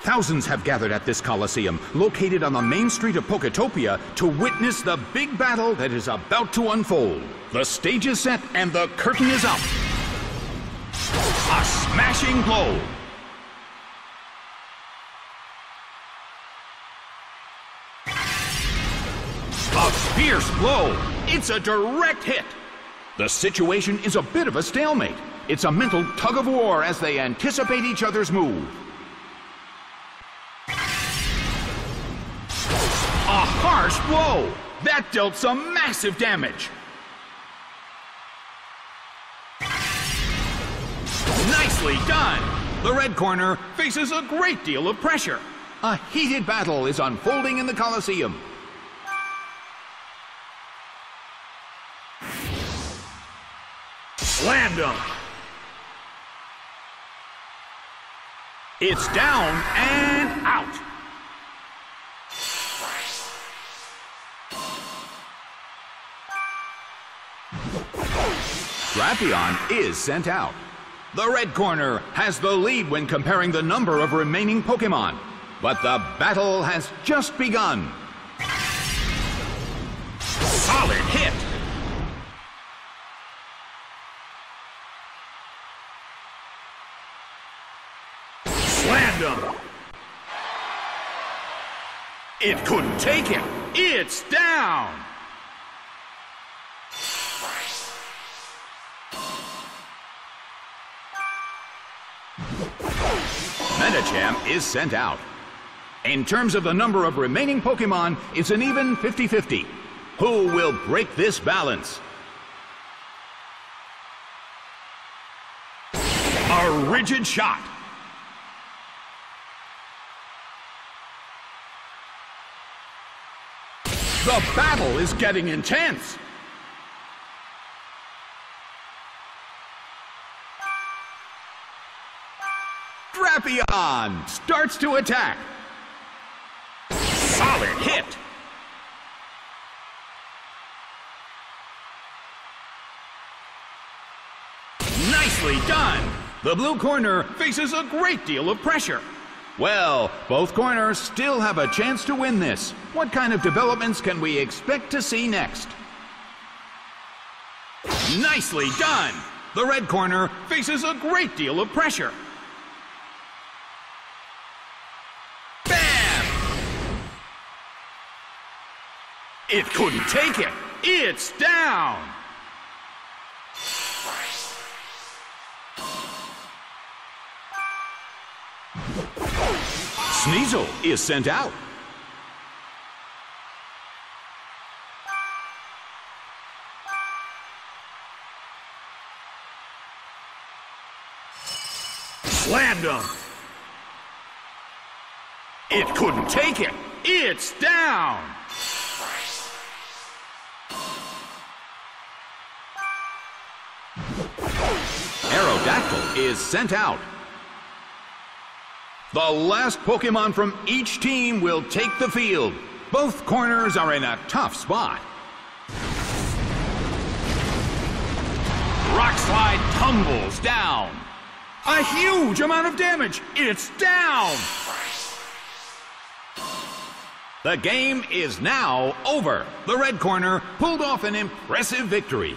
Thousands have gathered at this Coliseum, located on the main street of Poketopia, to witness the big battle that is about to unfold. The stage is set and the curtain is up. A smashing blow. A fierce blow. It's a direct hit. The situation is a bit of a stalemate. It's a mental tug of war as they anticipate each other's move. A harsh blow! That dealt some massive damage! Nicely done! The red corner faces a great deal of pressure. A heated battle is unfolding in the Colosseum. Slammed him! It's down and out! Drapion is sent out. The red corner has the lead when comparing the number of remaining Pokemon. But the battle has just begun. Solid hit. It couldn't take it. It's down. Medicham is sent out. In terms of the number of remaining Pokemon, it's an even 50-50. Who will break this balance? A rigid shot. The battle is getting intense. Drapion starts to attack. Solid hit. Nicely done. The blue corner faces a great deal of pressure. Well, both corners still have a chance to win this. What kind of developments can we expect to see next? Nicely done. The red corner faces a great deal of pressure. Bam! It couldn't take it. It's down. Sneasel is sent out. Slammed him. It couldn't take it. It's down. Aerodactyl is sent out. The last Pokemon from each team will take the field. Both corners are in a tough spot. Rock Slide tumbles down. A huge amount of damage. It's down. The game is now over. The red corner pulled off an impressive victory.